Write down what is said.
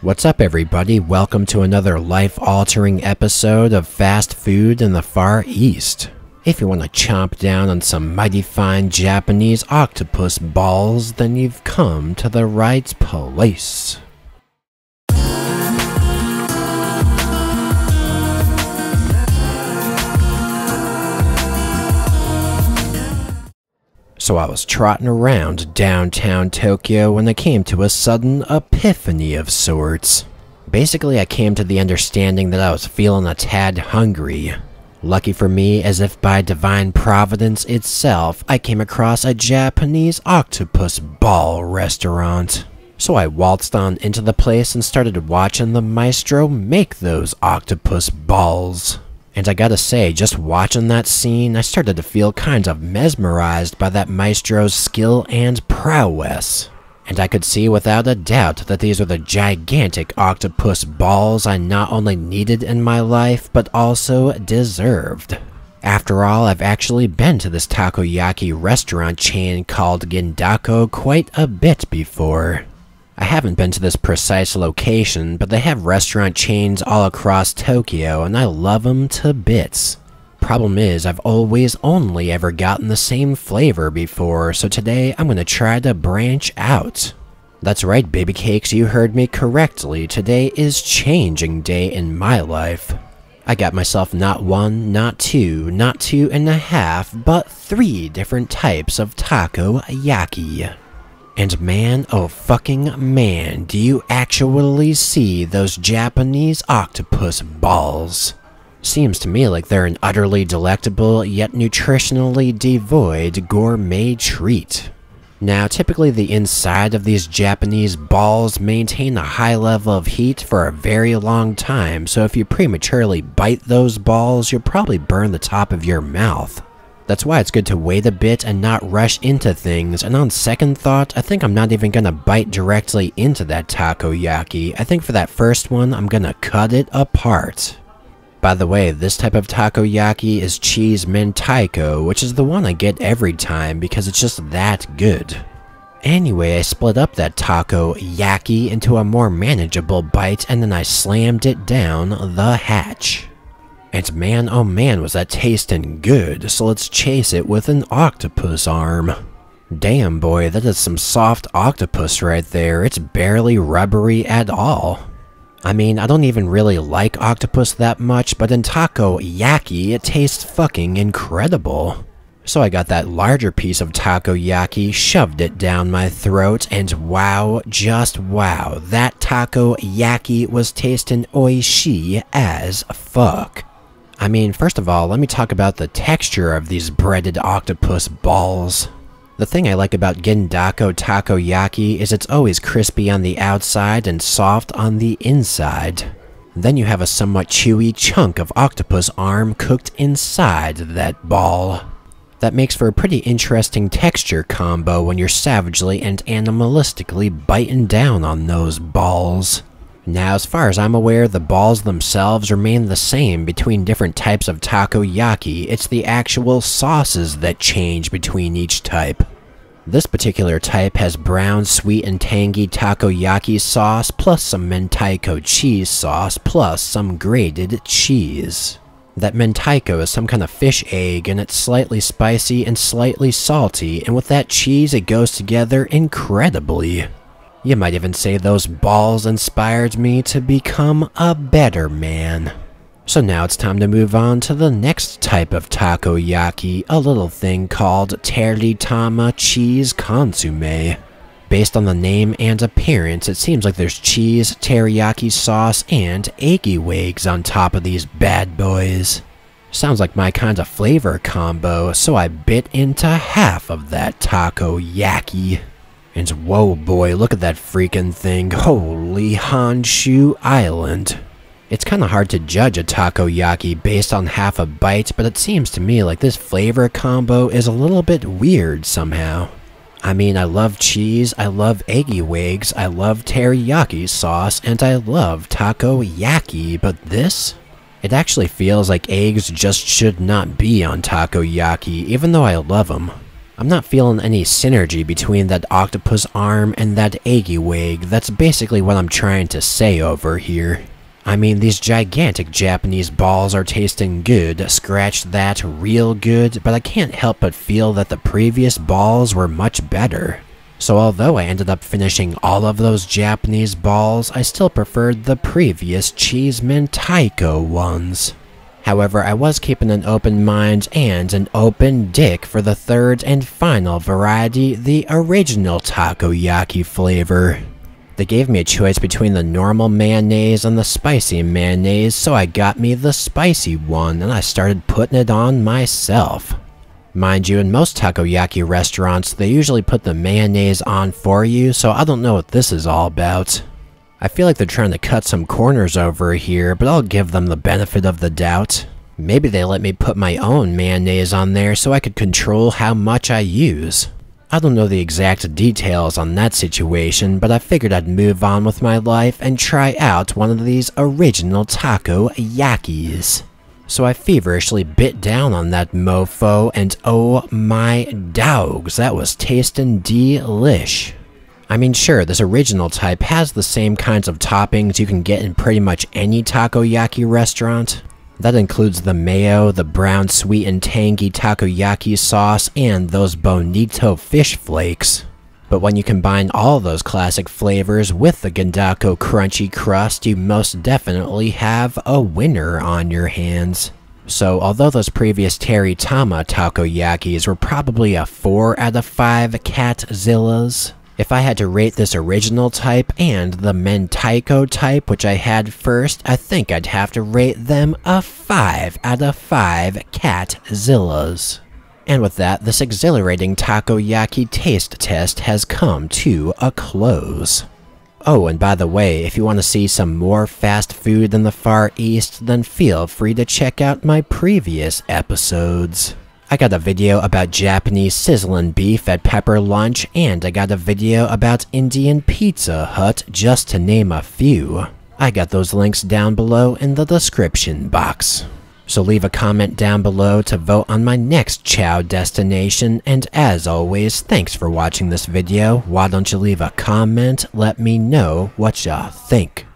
What's up, everybody? Welcome to another life altering episode of Fast Food in the Far East. If you want to chomp down on some mighty fine Japanese octopus balls, then you've come to the right place. So I was trotting around downtown Tokyo when I came to a sudden epiphany of sorts. Basically, I came to the understanding that I was feeling a tad hungry. Lucky for me, as if by divine providence itself, I came across a Japanese octopus ball restaurant. So I waltzed on into the place and started watching the maestro make those octopus balls. And I gotta say, just watching that scene, I started to feel kind of mesmerized by that maestro's skill and prowess. And I could see without a doubt that these were the gigantic octopus balls I not only needed in my life, but also deserved. After all, I've actually been to this takoyaki restaurant chain called Gindaco quite a bit before. I haven't been to this precise location, but they have restaurant chains all across Tokyo, and I love them to bits. Problem is, I've always only ever gotten the same flavor before, so today I'm gonna try to branch out. That's right, baby cakes, you heard me correctly. Today is changing day in my life. I got myself not one, not two, not two and a half, but three different types of takoyaki. And man, oh fucking man, do you actually see those Japanese octopus balls? Seems to me like they're an utterly delectable yet nutritionally devoid gourmet treat. Now, typically the inside of these Japanese balls maintain a high level of heat for a very long time, so if you prematurely bite those balls, you'll probably burn the top of your mouth. That's why it's good to wait a bit and not rush into things, and on second thought, I think I'm not even gonna bite directly into that takoyaki. I think for that first one, I'm gonna cut it apart. By the way, this type of takoyaki is cheese mentaiko, which is the one I get every time because it's just that good. Anyway, I split up that takoyaki into a more manageable bite and then I slammed it down the hatch. And man, oh man, was that tasting good, so let's chase it with an octopus arm. Damn boy, that is some soft octopus right there, it's barely rubbery at all. I mean, I don't even really like octopus that much, but in takoyaki, it tastes fucking incredible. So I got that larger piece of takoyaki, shoved it down my throat, and wow, just wow, that takoyaki was tasting oishi as fuck. I mean, first of all, let me talk about the texture of these breaded octopus balls. The thing I like about Gindaco Takoyaki is it's always crispy on the outside and soft on the inside. Then you have a somewhat chewy chunk of octopus arm cooked inside that ball. That makes for a pretty interesting texture combo when you're savagely and animalistically biting down on those balls. Now, as far as I'm aware, the balls themselves remain the same between different types of takoyaki. It's the actual sauces that change between each type. This particular type has brown, sweet, and tangy takoyaki sauce, plus some mentaiko cheese sauce, plus some grated cheese. That mentaiko is some kind of fish egg, and it's slightly spicy and slightly salty, and with that cheese it goes together incredibly. You might even say those balls inspired me to become a better man. So now it's time to move on to the next type of takoyaki, a little thing called Teritama cheese consomme. Based on the name and appearance, it seems like there's cheese, teriyaki sauce, and egiwigs on top of these bad boys. Sounds like my kind of flavor combo, so I bit into half of that takoyaki. And whoa boy, look at that freaking thing. Holy Honshu Island. It's kinda hard to judge a takoyaki based on half a bite, but it seems to me like this flavor combo is a little bit weird somehow. I mean, I love cheese, I love eggy wigs, I love teriyaki sauce, and I love takoyaki, but this? It actually feels like eggs just should not be on takoyaki, even though I love them. I'm not feeling any synergy between that octopus arm and that wig. That's basically what I'm trying to say over here. I mean, these gigantic Japanese balls are tasting good, scratch that real good, but I can't help but feel that the previous balls were much better. So although I ended up finishing all of those Japanese balls, I still preferred the previous Cheese Mentaiko ones. However, I was keeping an open mind and an open dick for the third and final variety, the original takoyaki flavor. They gave me a choice between the normal mayonnaise and the spicy mayonnaise, so I got me the spicy one and I started putting it on myself. Mind you, in most takoyaki restaurants, they usually put the mayonnaise on for you, so I don't know what this is all about. I feel like they're trying to cut some corners over here, but I'll give them the benefit of the doubt. Maybe they let me put my own mayonnaise on there so I could control how much I use. I don't know the exact details on that situation, but I figured I'd move on with my life and try out one of these original takoyakis. So I feverishly bit down on that mofo, and oh my dogs, that was tasting delish. I mean, sure, this original type has the same kinds of toppings you can get in pretty much any takoyaki restaurant. That includes the mayo, the brown sweet and tangy takoyaki sauce, and those bonito fish flakes. But when you combine all those classic flavors with the Gindaco crunchy crust, you most definitely have a winner on your hands. So although those previous Teritama takoyakis were probably a 4 out of 5 catzillas, if I had to rate this original type and the Mentaiko type, which I had first, I think I'd have to rate them a 5 out of 5 catzillas. And with that, this exhilarating takoyaki taste test has come to a close. Oh, and by the way, if you want to see some more fast food in the Far East, then feel free to check out my previous episodes. I got a video about Japanese sizzling beef at Pepper Lunch, and I got a video about Indian Pizza Hut, just to name a few. I got those links down below in the description box. So leave a comment down below to vote on my next chow destination, and as always, thanks for watching this video. Why don't you leave a comment, let me know what ya think.